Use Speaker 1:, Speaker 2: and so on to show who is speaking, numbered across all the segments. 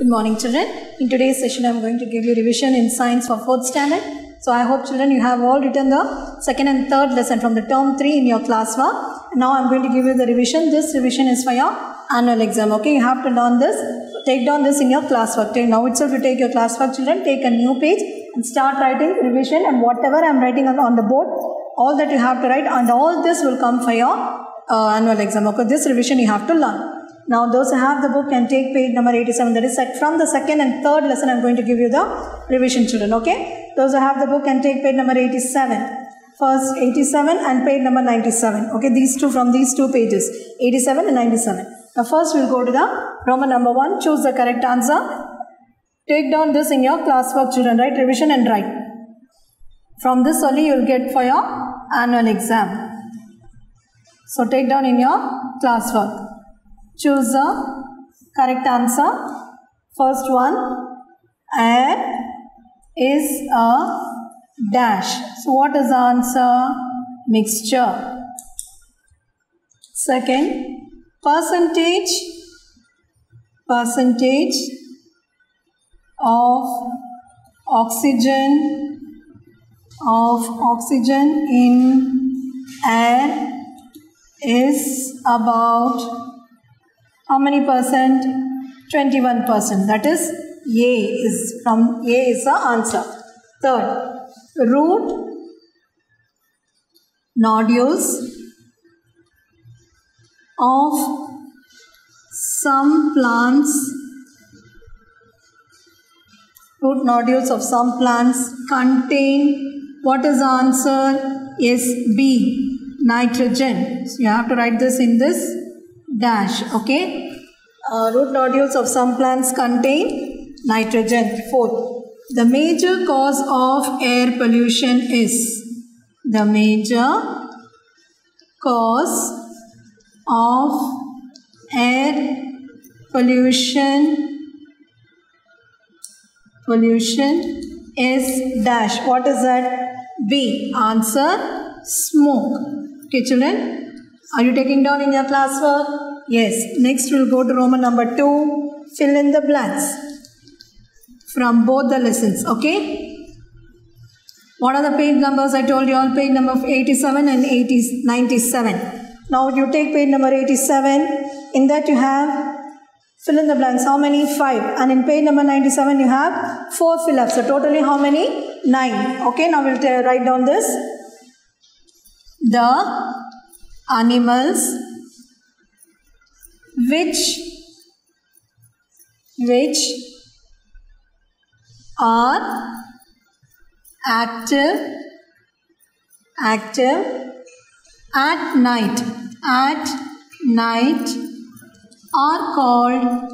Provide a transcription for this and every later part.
Speaker 1: Good morning, children. In today's session, I'm going to give you revision in science for fourth standard. So I hope, children, you have all written the second and third lesson from the term three in your class work. Now I'm going to give you the revision. This revision is for your annual exam. Okay, you have to learn this. Take down this in your classwork. Take now itself you take your classwork, children. Take a new page and start writing revision and whatever I'm writing on, on the board, all that you have to write and all this will come for your uh, annual exam. Okay, this revision you have to learn. Now those who have the book can take page number 87. That is from the second and third lesson I'm going to give you the revision children. Okay. Those who have the book can take page number 87. First 87 and page number 97. Okay. These two from these two pages. 87 and 97. Now first we'll go to the Roman number 1. Choose the correct answer. Take down this in your classwork children. Write revision and write. From this only you will get for your annual exam. So take down in your classwork. Choose the correct answer. First one, air is a dash. So what is the answer? Mixture. Second, percentage, percentage of oxygen, of oxygen in air is about how many percent? 21 percent. That is A is from A is the answer. Third, root nodules of some plants root nodules of some plants contain what is the answer is b nitrogen so you have to write this in this dash okay? Uh, root nodules of some plants contain nitrogen. Fourth the major cause of air pollution is the major cause of air pollution. Pollution is dash. What is that? B answer smoke. Okay children are you taking down in your classwork yes next we'll go to roman number 2 fill in the blanks from both the lessons okay what are the page numbers i told you all page number 87 and 80 97 now you take page number 87 in that you have Fill in the blanks. How many? Five. And in page number 97, you have four fill-ups. So totally how many? Nine. Okay, now we'll write down this. The animals which which are active active at night at night are called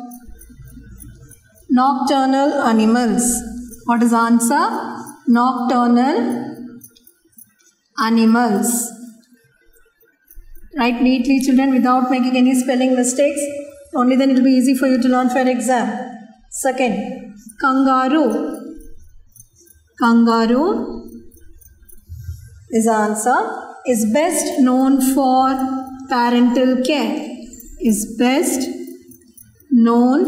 Speaker 1: nocturnal animals. What is answer? Nocturnal animals. Write neatly, children, without making any spelling mistakes. Only then it will be easy for you to learn for an exam. Second, kangaroo. Kangaroo is answer. Is best known for parental care is best known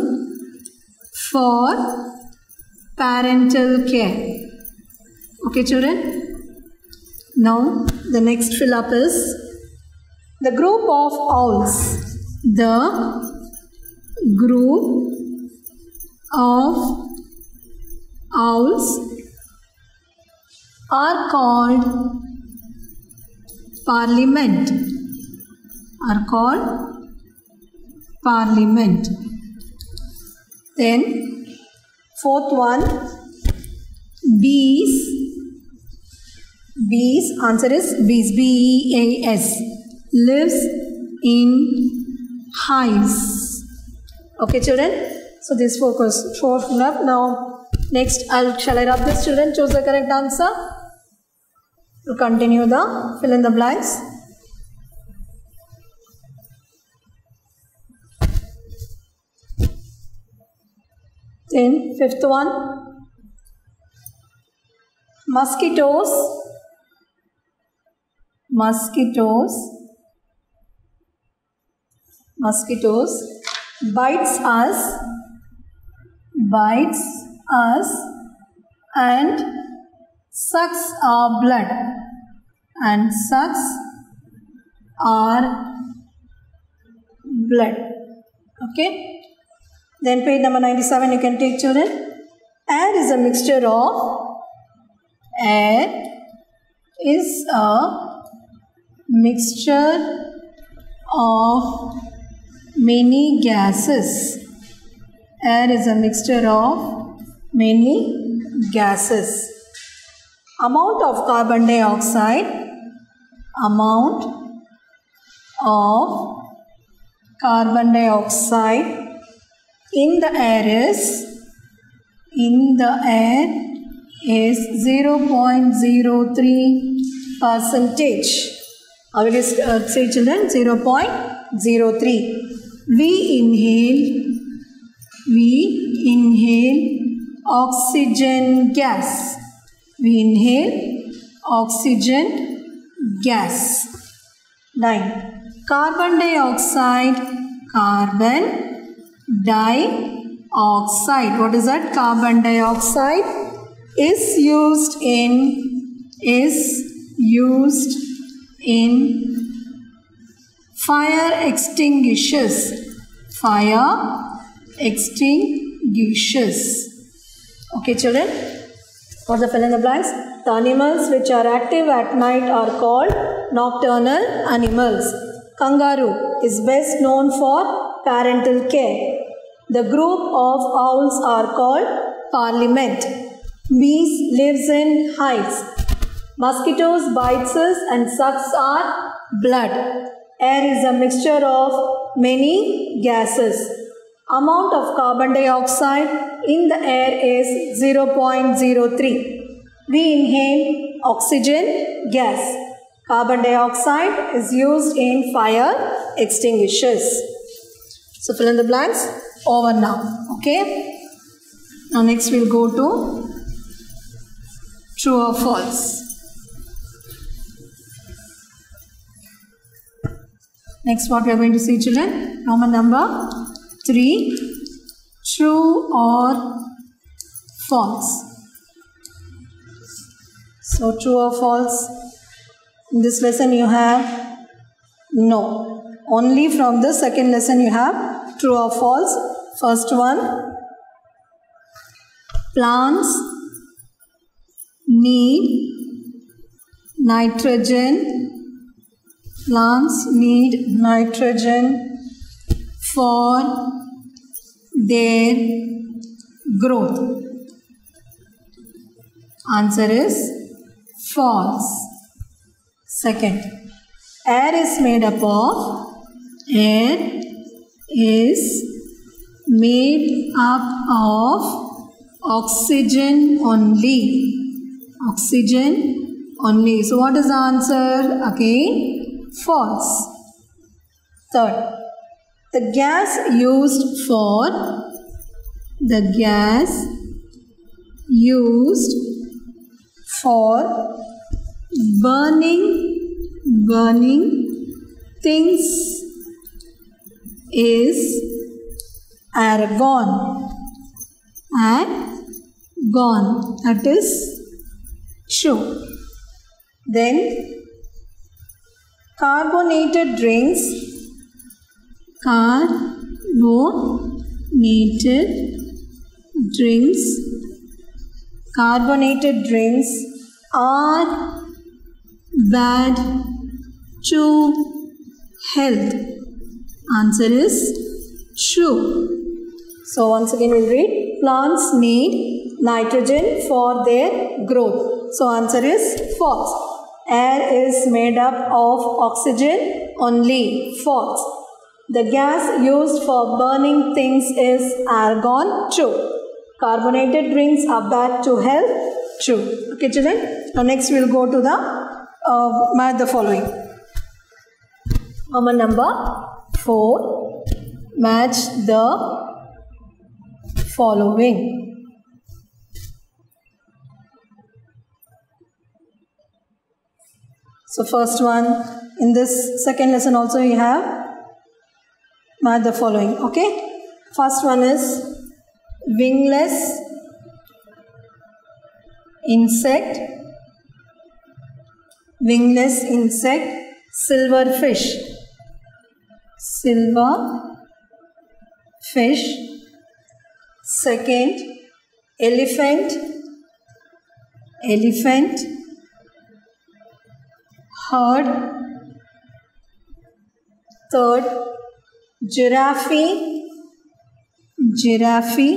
Speaker 1: for parental care. Okay, children? Now, the next fill up is the group of owls. The group of owls are called parliament are called parliament. Then, fourth one, bees. Bees, answer is bees, B E A S, lives in hives. Okay, children? So, this focus, four up. Now, next, I'll, shall I rub this, children? Choose the correct answer. We'll continue the fill in the blanks. Then fifth one, mosquitoes, mosquitoes, mosquitoes. Bites us. Bites us and sucks our blood and sucks our blood. Okay? Then page number 97 you can take children. Air is a mixture of air is a mixture of many gases. Air is a mixture of many gases. Amount of carbon dioxide amount of carbon dioxide in the air is in the air is 0.03 percentage. I will uh, say children 0.03 we inhale. We inhale oxygen gas. We inhale oxygen gas. 9 carbon dioxide carbon dioxide. What is that? Carbon dioxide is used in is used in fire extinguishers. fire extinguishers. okay children what's the fill in the blanks the animals which are active at night are called nocturnal animals kangaroo is best known for parental care the group of owls are called parliament bees lives in hives Mosquitoes bites us and sucks our blood. Air is a mixture of many gases. Amount of carbon dioxide in the air is 0.03. We inhale oxygen gas. Carbon dioxide is used in fire extinguishers. So fill in the blanks. Over now. Okay. Now next we'll go to true or false. Next, what we are going to see, children? Roman number three. True or false? So, true or false? In this lesson, you have no. Only from the second lesson, you have true or false. First one plants need nitrogen plants need nitrogen for their growth? Answer is false. Second, air is made up of air is made up of oxygen only. Oxygen only. So, what is the answer? Again, false. Third, the gas used for the gas used for burning burning things is argon. Argon. That is true. Then carbonated drinks. Carbonated drinks. Carbonated drinks are bad to health. Answer is true. So once again we'll read. Plants need nitrogen for their growth. So answer is false air is made up of oxygen only false the gas used for burning things is argon true carbonated drinks are bad to health true okay children now next we'll go to the uh, the following. Roman number 4 match the following so first one in this second lesson also you have match the following okay? First one is wingless insect wingless insect silverfish silver fish second elephant elephant herd third. Giraffe. Giraffe.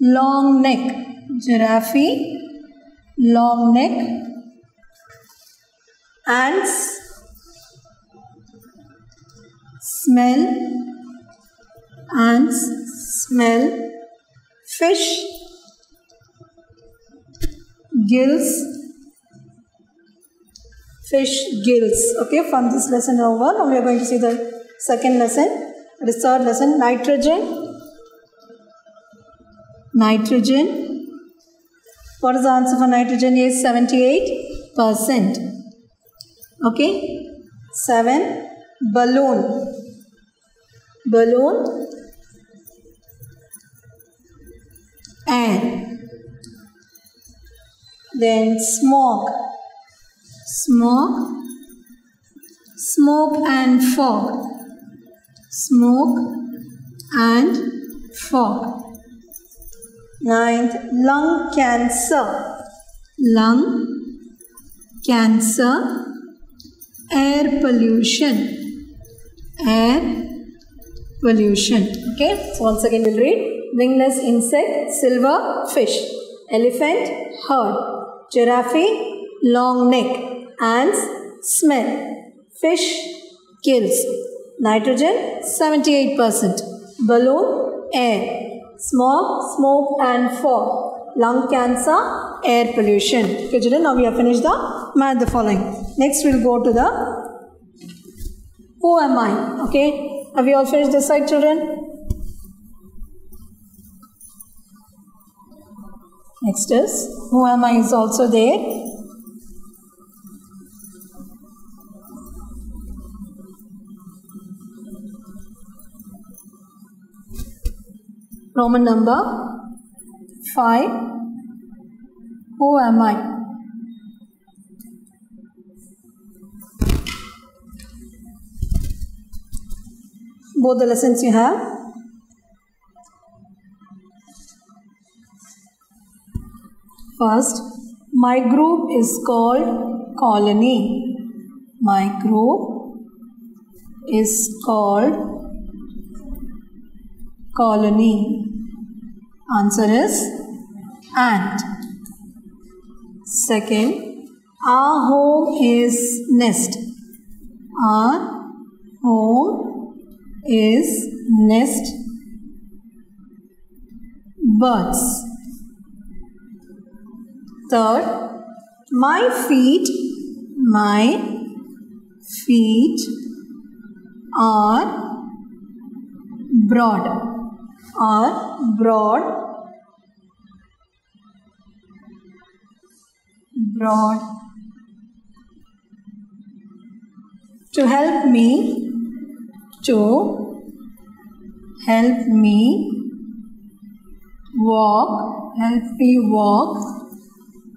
Speaker 1: Long neck. Giraffe. Long neck. Ants smell. Ants smell. Fish. Gills fish gills. Okay from this lesson over now we are going to see the second lesson. The third lesson nitrogen. Nitrogen. What is the answer for nitrogen? Is 78 percent. Okay 7 balloon. Balloon. And then smoke smoke. Smoke and fog. Smoke and fog. Ninth lung cancer. Lung cancer. Air pollution. Air pollution. Okay so once again we'll read. Wingless insect silver fish. Elephant herd giraffe long neck ants smell. Fish gills. Nitrogen 78% balloon air. Smoke smoke and fog. Lung cancer air pollution. Okay children now we have finished the math the following. Next we'll go to the who am i. Okay have you all finished this side children? Next is who am i is also there Roman number 5. Who am I? Both the lessons you have. First, my group is called colony. My group is called colony? Answer is ant. Second, our home is nest. Our home is nest. Birds. Third, my feet, my feet are broad are broad broad. To help me to help me walk help me walk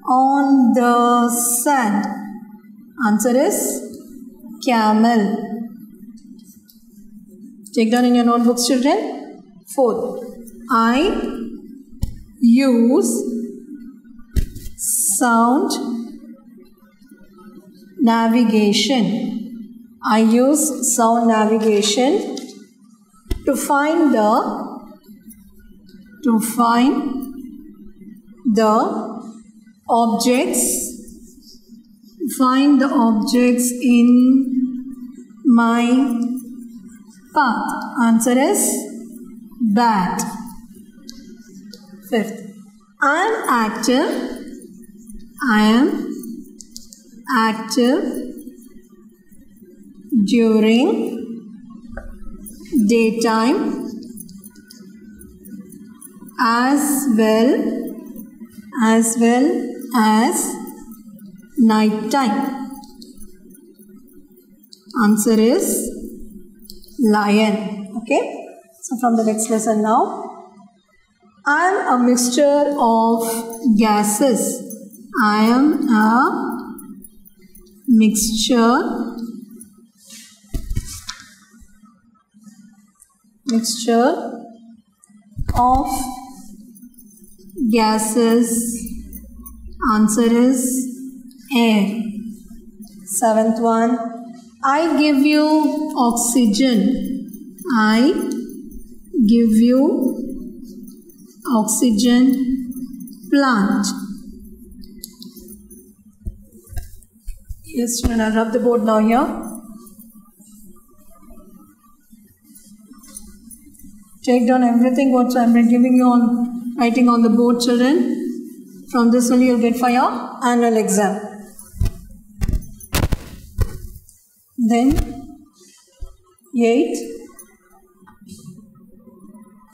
Speaker 1: on the sand. Answer is camel. Take down in your notebooks children Fourth, I use sound navigation. I use sound navigation to find the to find the objects find the objects in my path answer is bat fifth i am active i am active during daytime as well as well as night time answer is lion okay from the next lesson now I am a mixture of gases. I am a mixture mixture of gases. Answer is air. Seventh one. I give you oxygen. I give you oxygen plant. Yes, children, I'll rub the board now here. Take down everything what I'm giving you on writing on the board, children. From this only you'll get for your annual exam. Then eight,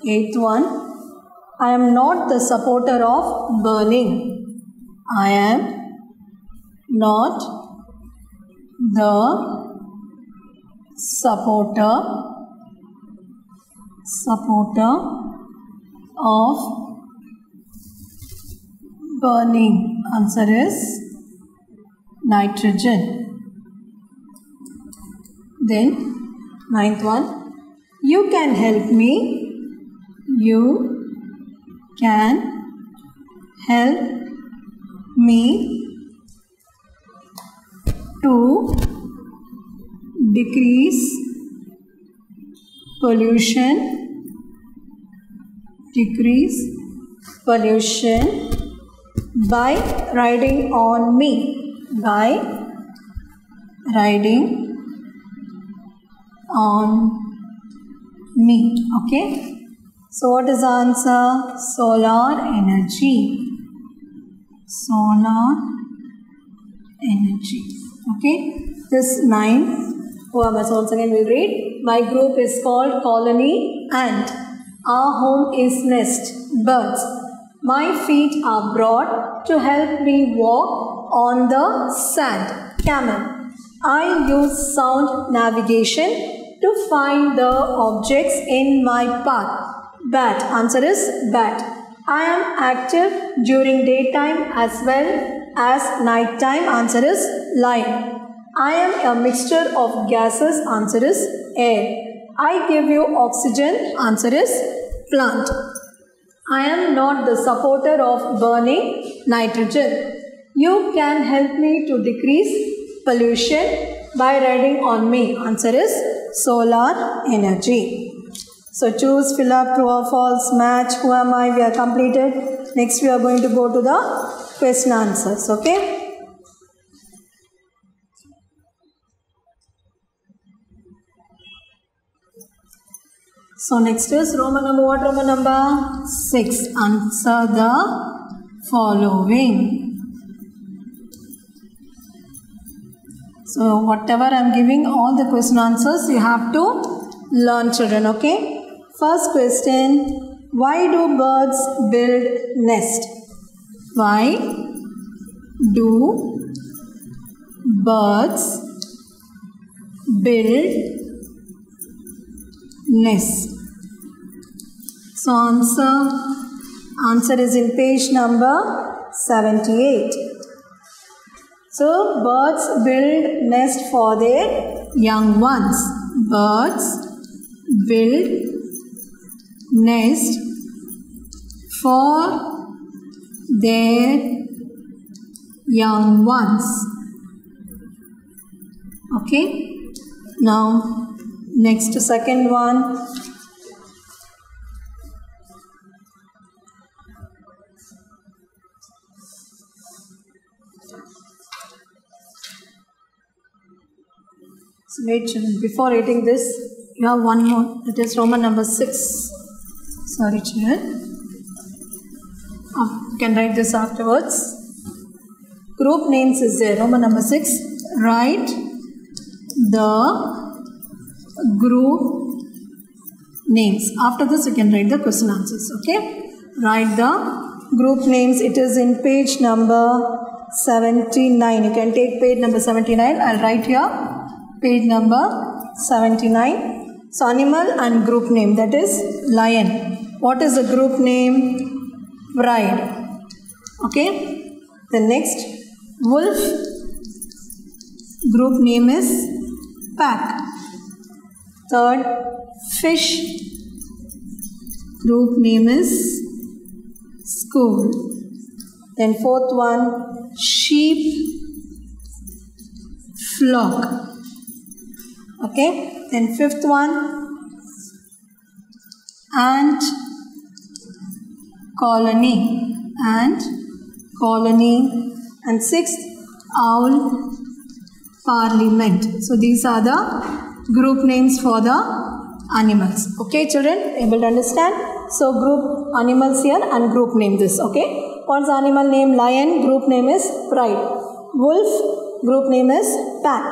Speaker 1: eighth one. I am not the supporter of burning. I am not the supporter supporter of burning answer is nitrogen then ninth one you can help me you can help me to decrease pollution decrease pollution by riding on me by riding on me okay so what is answer? Solar energy. Solar energy. Okay? This am I? Once again will read. My group is called colony and our home is nest birds. My feet are broad to help me walk on the sand. Camel. I use sound navigation to find the objects in my path bat answer is bat i am active during daytime as well as nighttime answer is lion I am a mixture of gases. Answer is air. I give you oxygen. Answer is plant. I am not the supporter of burning nitrogen. You can help me to decrease pollution by riding on me. Answer is solar energy. So choose, fill up, true or false, match, who am I, we are completed. Next we are going to go to the question answers, okay? So next is Roman number, what Roman number? 6. Answer the following. So whatever I am giving, all the question answers you have to learn children, okay? First question, why do birds build nest? Why do birds build nest? So answer, answer is in page number 78. So birds build nest for their young ones. Birds build nest for their young ones. Okay. Now next second one. So wait children, before reading this, you have one more. It is Roman number 6. Sorry children. Uh, you can write this afterwards. Group names is there. Roman number 6. Write the group names. After this you can write the question answers. Okay. Write the group names. It is in page number 79. You can take page number 79. I'll write here page number 79 so animal and group name that is lion What is the group name? Pride. Okay. The next wolf group name is pack. Third fish group name is school. Then fourth one sheep flock. Okay. Then fifth one ant colony and colony and sixth owl parliament. So these are the group names for the animals. Okay children able to understand? So group animals here and group name this okay? What's animal name? Lion group name is pride. Wolf group name is pack.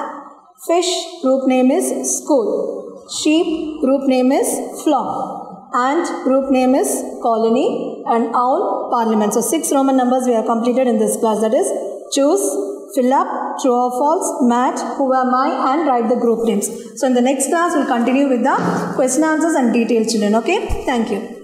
Speaker 1: Fish group name is school. Sheep group name is flock ant group name is colony and owl parliament so six roman numbers we have completed in this class. That is choose fill up true or false match who am i and write the group names. So in the next class we'll continue with the question answers and detailed children. Okay? Thank you